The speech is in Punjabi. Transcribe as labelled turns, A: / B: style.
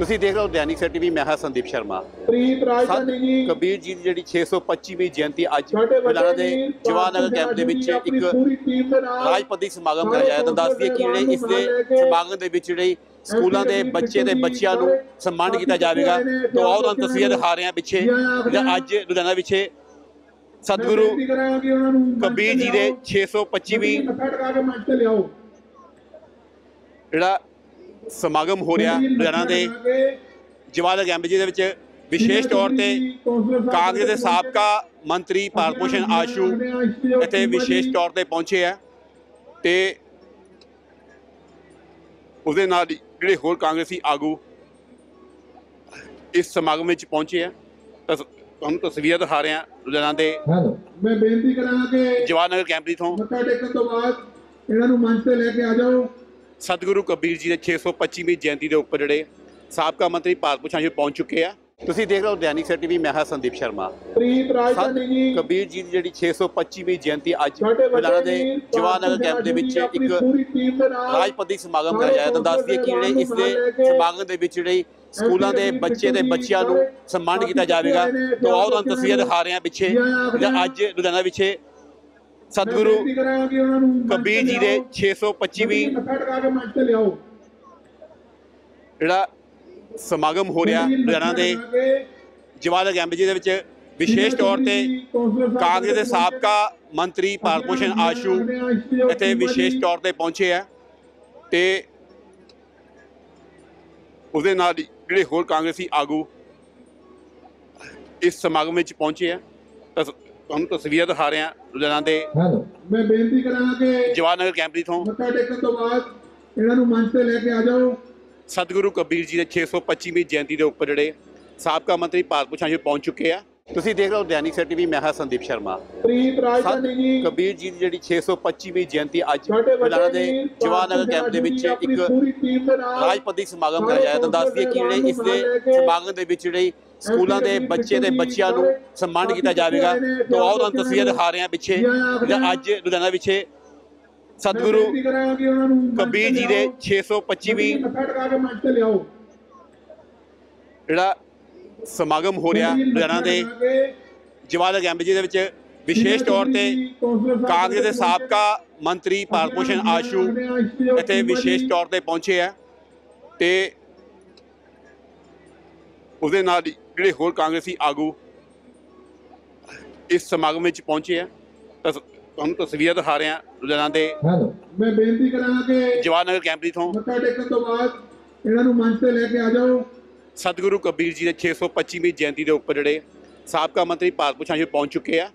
A: ਤੁਸੀਂ ਦੇਖ ਰਹੇ ਹੋ ਦੈਨਿਕ ਸਰ ਟੀਵੀ ਮੈਂ ਹਾਂ ਸੰਦੀਪ ਸ਼ਰਮਾ।
B: ਪ੍ਰੀਤ ਰਾਜਧਾਨੀ ਜੀ।
A: ਕਬੀਰ ਜੀ ਦੀ ਜਿਹੜੀ 625ਵੀਂ ਜਯੰਤੀ ਅੱਜ
B: ਵੱਡੇ
A: ਦੇ ਜਵਾਹਰ ਨਗਰ ਕੈਂਪ ਦੇ ਵਿੱਚ ਇੱਕ ਰਾਜਪਤੀ ਸਮਾਗਮ ਕਰਾਇਆ ਤਾਂ ਦੱਸ ਦਈਏ ਕਿ ਜਿਹੜੇ ਇਸ ਦੇ ਸਮਾਗਮ ਦੇ ਵਿੱਚ ਜਿਹੜੇ ਸਕੂਲਾਂ ਦੇ ਬੱਚੇ ਤੇ ਬੱਚੀਆਂ ਨੂੰ ਸਨਮਾਨ ਕੀਤਾ ਜਾਵੇਗਾ। ਤਾਂ ਆਓ ਤੁਹਾਨੂੰ ਤਸਵੀਰਾਂ ਦਿਖਾ ਰਹੇ ਹਾਂ ਪਿੱਛੇ। ਅੱਜ ਲੁਧਿਆਣਾ ਵਿਖੇ ਸਤਿਗੁਰੂ ਕਬੀਰ ਜੀ ਦੇ
B: ਲਿਆਓ।
A: 625ਵੀਂ
B: ਮੱਥਾ ਟਿਕਾ ਕੇ ਮੰਚ ਤੇ ਲਿਆਓ।
A: ਜਿਹੜਾ ਸਮਾਗਮ ਹੋ ਰਿਹਾ ਲੁਧਿਆਣਾ ਦੇ ਜਵਾਹਰ ਕੈਂਪ ਜੀ ਦੇ ਵਿੱਚ। ਵਿਸ਼ੇਸ਼ ਤੌਰ ਤੇ ਕਾਂਗਰਸ ਦੇ ਸਾਬਕਾ ਮੰਤਰੀ ਭਾਰਤ ਭੂਸ਼ਣ ਆਸ਼ੂ ਇੱਥੇ ਵਿਸ਼ੇਸ਼ ਤੌਰ ਤੇ ਪਹੁੰਚੇ ਆ ਤੇ ਉਹਦੇ ਨਾਲ ਜਿਹੜੇ ਹੋਰ ਕਾਂਗਰਸੀ ਆਗੂ ਇਸ ਸਮਾਗਮ ਵਿੱਚ ਪਹੁੰਚੇ ਆ। ਤੁਹਾਨੂੰ ਤਸਵੀਰਾਂ ਦਿਖਾ ਰਹੇ ਆ ਲੁਧਿਆਣਾ ਦੇ
B: ਮੈਂ ਬੇਨਤੀ ਕਰਾਂਗਾ
A: ਜਵਾਹਰ ਨਗਰ ਕੈਂਪ ਦੀ ਤੋਂ
B: ਮੱਥਾ ਟੇਕਣ ਤੋਂ ਬਾਅਦ ਇਹਨਾਂ ਨੂੰ ਮੰਚ ਤੇ ਲੈ ਕੇ ਆ ਜਾਓ।
A: ਸਤਿਗੁਰੂ ਕਬੀਰ ਜੀ ਦੇ 625ਵੀਂ ਜਯੰਤੀ ਦੇ ਉੱਪਰ ਜਿਹੜੇ ਸਾਬਕਾ ਮੰਤਰੀ ਭਾਰਤ ਭੂਸ਼ਣ ਆਸ਼ੂ ਪਹੁੰਚ ਚੁੱਕੇ ਆ। ਤੁਸੀਂ ਦੇਖ ਰਹੇ ਹੋ ਦੈਨਿਕ ਸਰ ਟੀਵੀ ਮੈਂ ਹਾਂ ਸੰਦੀਪ ਸ਼ਰਮਾ।
B: ਪ੍ਰੀਤ ਰਾਜਧਾਨੀ ਜੀ।
A: ਕਬੀਰ ਜੀ ਦੀ ਜਿਹੜੀ 625ਵੀਂ ਜਯੰਤੀ ਅੱਜ
B: ਵੱਡੇ
A: ਦੇ
B: ਵੀਰ
A: ਜਵਾਹਰ ਨਗਰ ਕੈਂਪ ਦੇ ਵਿੱਚ ਇੱਕ ਰਾਜਪਤੀ ਸਮਾਗਮ ਕਰਾਇਆ ਜਾਇਆ ਤਾਂ ਦੱਸ ਦਈਏ ਕਿ ਜਿਹੜੇ ਇਸ ਦੇ ਸਮਾਗਮ ਦੇ ਵਿੱਚ ਜਿਹੜੇ ਸਕੂਲਾਂ ਦੇ ਬੱਚੇ ਤੇ ਬੱਚੀਆਂ ਨੂੰ ਸਨਮਾਨ ਕੀਤਾ ਜਾਵੇਗਾ। ਤਾਂ ਆਓ ਤੁਹਾਨੂੰ ਤਸਵੀਰਾਂ ਦਿਖਾ ਰਹੇ ਹਾਂ ਪਿੱਛੇ ਜਿਹੜਾ ਅੱਜ ਲੁਧਿਆਣਾ ਵਿਖੇ ਸਤਿਗੁਰੂ ਕਬੀਰ ਜੀ ਦੇ
B: ਲਿਆਓ।
A: 625ਵੀਂ
B: ਮੱਥਾ ਟਿਕਾ ਕੇ ਮੰਚ ਤੇ ਲਿਆਓ
A: ਜਿਹੜਾ ਸਮਾਗਮ ਹੋ ਰਿਹਾ ਲੁਧਿਆਣਾ ਦੇ ਜਵਾਹਰ ਕੈਂਪ ਜੀ ਦੇ ਵਿੱਚ ਵਿਸ਼ੇਸ਼ ਤੌਰ ਤੇ ਕਾਂਗਰਸ ਦੇ ਸਾਬਕਾ ਮੰਤਰੀ ਭਾਰਤ ਭੂਸ਼ਣ ਆਸ਼ੂ ਇੱਥੇ ਵਿਸ਼ੇਸ਼ ਤੌਰ ਤੇ ਪਹੁੰਚੇ ਆ ਤੇ ਉਹਦੇ ਨਾਲ ਜਿਹੜੇ ਹੋਰ ਕਾਂਗਰਸੀ ਆਗੂ ਇਸ ਸਮਾਗਮ ਵਿੱਚ ਪਹੁੰਚੇ ਆ ਤੁਹਾਨੂੰ ਤਸਵੀਰਾਂ ਦਿਖਾ ਰਹੇ ਆ ਲੁਧਿਆਣਾ ਦੇ
B: ਹੈਲੋ। ਮੈਂ ਬੇਨਤੀ ਕਰਾਂਗਾ
A: ਜਵਾਹਰ ਨਗਰ ਕੈਂਪ ਦੀ ਤੋਂ
B: ਮੱਥਾ ਟੇਕਣ ਤੋਂ ਬਾਅਦ ਇਹਨਾਂ ਨੂੰ ਮੰਚ ਤੇ ਲੈ ਕੇ ਆ ਜਾਓ।
A: ਸਤਿਗੁਰੂ ਕਬੀਰ ਜੀ ਦੇ 625ਵੀਂ ਜਯੰਤੀ ਦੇ ਉੱਪਰ ਜਿਹੜੇ ਸਾਬਕਾ ਮੰਤਰੀ ਭਾਰਤ ਭੂਸ਼ਣ ਆਸ਼ੂ ਪਹੁੰਚ ਚੁੱਕੇ ਆ। ਤੁਸੀਂ ਦੇਖ ਰਹੇ ਹੋ ਦੈਨਿਕ ਸਰ ਟੀਵੀ ਮੈਂ ਹਾਂ ਸੰਦੀਪ ਸ਼ਰਮਾ।
B: ਪ੍ਰੀਤ ਰਾਜਧਾਨੀ ਜੀ।
A: ਕਬੀਰ ਜੀ ਦੀ ਜਿਹੜੀ 625ਵੀਂ ਜਯੰਤੀ ਅੱਜ
B: ਵੱਡੇ
A: ਦੇ
B: ਵੀਰ
A: ਜਵਾਹਰ ਨਗਰ ਕੈਂਪ ਦੇ ਵਿੱਚ ਇੱਕ ਰਾਜਪਤੀ ਸਮਾਗਮ ਕਰਾਇਆ ਜਾਇਆ ਤਾਂ ਦੱਸ ਦਈਏ ਕਿ ਜਿਹੜੇ ਇਸ ਦੇ ਸਮਾਗਮ ਦੇ ਵਿੱਚ ਜਿਹੜੇ ਸਕੂਲਾਂ ਦੇ ਬੱਚੇ ਤੇ ਬੱਚੀਆਂ ਨੂੰ ਸਨਮਾਨ ਕੀਤਾ ਜਾਵੇਗਾ। ਤਾਂ ਆਓ ਤੁਹਾਨੂੰ ਤਸਵੀਰਾਂ ਦਿਖਾ ਰਹੇ ਹਾਂ ਪਿੱਛੇ। ਜਿਹੜਾ ਅੱਜ ਲੁਧਿਆਣਾ ਵਿਖੇ ਸਤਿਗੁਰੂ ਕਬੀਰ ਜੀ ਦੇ
B: ਲਿਆਓ।
A: 625ਵੀਂ
B: ਮੱਥਾ ਟਿਕਾ ਕੇ ਮੰਚ ਤੇ ਲਿਆਓ।
A: ਜਿਹੜਾ ਸਮਾਗਮ ਹੋ ਰਿਹਾ ਲੁਧਿਆਣਾ ਦੇ ਜਵਾਹਰ ਕੈਂਪ ਜੀ ਦੇ ਵਿੱਚ ਵਿਸ਼ੇਸ਼ ਤੌਰ ਤੇ ਕਾਂਗਰਸ ਦੇ ਸਾਬਕਾ ਮੰਤਰੀ ਭਾਰਤ ਭੂਸ਼ਣ ਆਸ਼ੂ ਇੱਥੇ ਵਿਸ਼ੇਸ਼ ਤੌਰ ਤੇ ਪਹੁੰਚੇ ਆ ਤੇ ਉਹਦੇ ਨਾਲ ਜਿਹੜੇ ਹੋਰ ਕਾਂਗਰਸੀ ਆਗੂ ਇਸ ਸਮਾਗਮ ਵਿੱਚ ਪਹੁੰਚੇ ਆ। ਤਾਂ ਤੁਹਾਨੂੰ ਤਸਵੀਰਾਂ ਦਿਖਾ ਰਹੇ ਆ ਲੁਧਿਆਣਾ ਦੇ
B: ਮੈਂ ਬੇਨਤੀ ਕਰਾਂਗਾ
A: ਜਵਾਹਰ ਨਗਰ ਕੈਂਪ ਦੀ ਤੋਂ।
B: ਮੱਥਾ ਟੇਕਣ ਤੋਂ ਬਾਅਦ ਇਹਨਾਂ ਨੂੰ ਮੰਚ ਤੇ ਲੈ ਕੇ ਆ ਜਾਓ।
A: ਸਤਿਗੁਰੂ ਕਬੀਰ ਜੀ ਦੇ 625ਵੀਂ ਜਯੰਤੀ ਦੇ ਉੱਪਰ ਜਿਹੜੇ ਸਾਬਕਾ ਮੰਤਰੀ ਭਾਰਤ ਭੂਸ਼ਣ ਆਸ਼ੂ ਪਹੁੰਚ ਚੁੱਕੇ ਆ।